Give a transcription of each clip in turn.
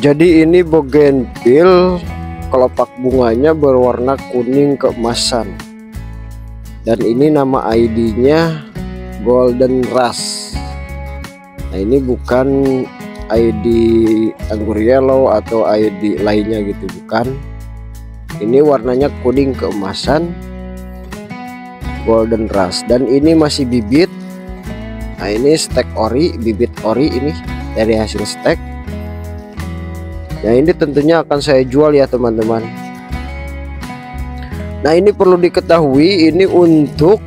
jadi ini bougainville kelopak bunganya berwarna kuning keemasan. Dan ini nama ID nya golden rush. Nah ini bukan ID anggur yellow atau ID lainnya gitu bukan. Ini warnanya kuning keemasan golden rush. Dan ini masih bibit. Nah ini stek ori bibit ori ini dari hasil stek Nah ini tentunya akan saya jual ya teman-teman. Nah ini perlu diketahui ini untuk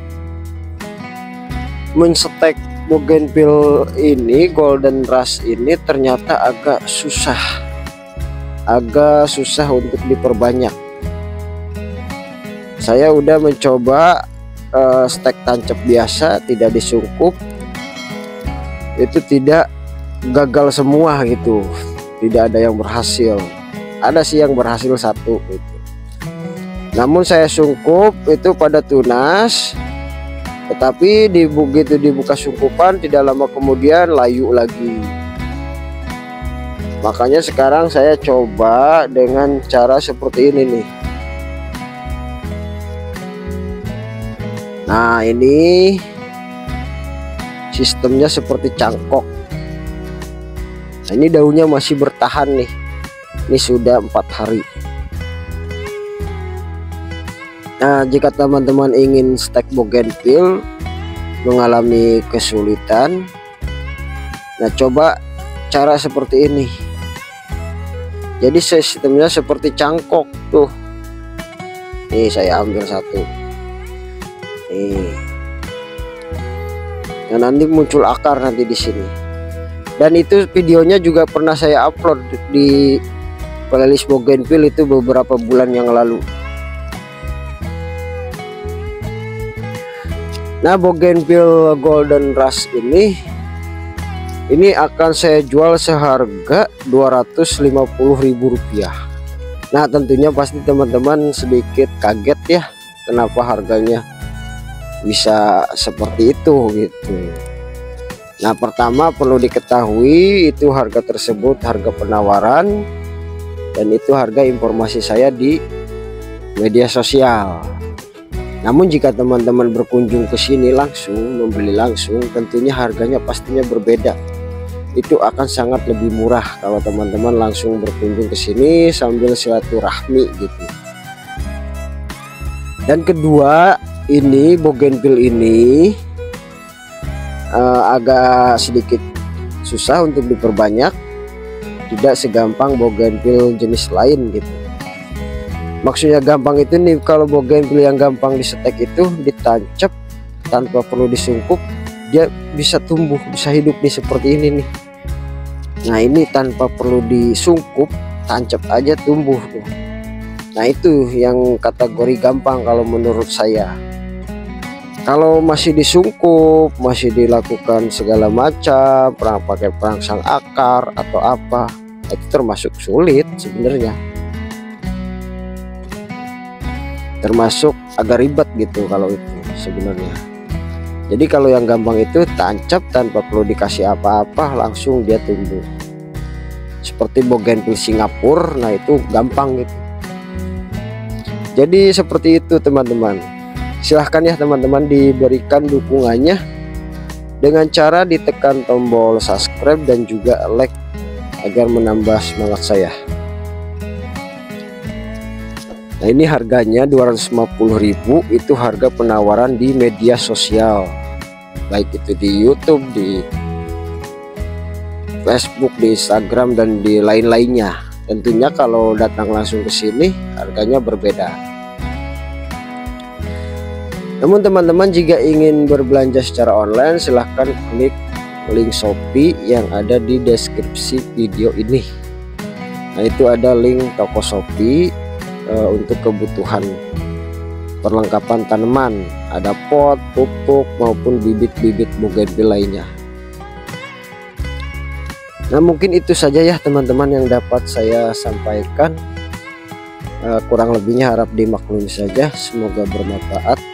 mensetek bougainville ini golden rush ini ternyata agak susah. Agak susah untuk diperbanyak. Saya udah mencoba uh, stek tancap biasa tidak disungkup. Itu tidak gagal semua gitu tidak ada yang berhasil. Ada sih yang berhasil satu itu namun saya sungkup itu pada tunas tetapi di begitu dibuka sungkupan tidak lama kemudian layu lagi. Makanya sekarang saya coba dengan cara seperti ini nih. Nah ini sistemnya seperti cangkok nah ini daunnya masih bertahan nih. Ini sudah empat hari. Nah jika teman-teman ingin stek bougainville mengalami kesulitan nah coba cara seperti ini. Jadi sistemnya seperti cangkok tuh. Nih saya ambil satu. Nih. Dan nanti muncul akar nanti di sini dan itu videonya juga pernah saya upload di playlist Bougainville itu beberapa bulan yang lalu. Nah Bougainville Golden Rush ini ini akan saya jual seharga Rp250.000 Nah tentunya pasti teman-teman sedikit kaget ya kenapa harganya bisa seperti itu gitu Nah pertama perlu diketahui itu harga tersebut harga penawaran dan itu harga informasi saya di media sosial. Namun jika teman-teman berkunjung ke sini langsung membeli langsung tentunya harganya pastinya berbeda. Itu akan sangat lebih murah kalau teman-teman langsung berkunjung ke sini sambil silaturahmi gitu. Dan kedua ini bougainville ini uh, agak sedikit susah untuk diperbanyak tidak segampang bougainville jenis lain gitu. Maksudnya gampang itu nih kalau bougainville yang gampang disetek itu ditancap tanpa perlu disungkup dia bisa tumbuh bisa hidup nih seperti ini nih. Nah ini tanpa perlu disungkup tancap aja tumbuh tuh. Nah itu yang kategori gampang kalau menurut saya kalau masih disungkup masih dilakukan segala macam perang pakai perangsang akar atau apa itu termasuk sulit sebenarnya. Termasuk agak ribet gitu kalau itu sebenarnya. Jadi kalau yang gampang itu tancap tanpa perlu dikasih apa-apa langsung dia tumbuh. Seperti bougainville Singapura nah itu gampang gitu. Jadi seperti itu teman-teman silahkan ya teman-teman diberikan dukungannya. Dengan cara ditekan tombol subscribe dan juga like agar menambah semangat saya. Nah ini harganya 250.000 itu harga penawaran di media sosial. Baik itu di YouTube di Facebook di Instagram dan di lain-lainnya. Tentunya kalau datang langsung ke sini harganya berbeda namun teman-teman jika ingin berbelanja secara online silahkan klik link Shopee yang ada di deskripsi video ini. Nah itu ada link toko Shopee uh, untuk kebutuhan perlengkapan tanaman. Ada pot, pupuk maupun bibit-bibit bougainville lainnya. Nah mungkin itu saja ya teman-teman yang dapat saya sampaikan. Uh, kurang lebihnya harap dimaklumi saja. Semoga bermanfaat